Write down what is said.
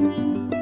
Música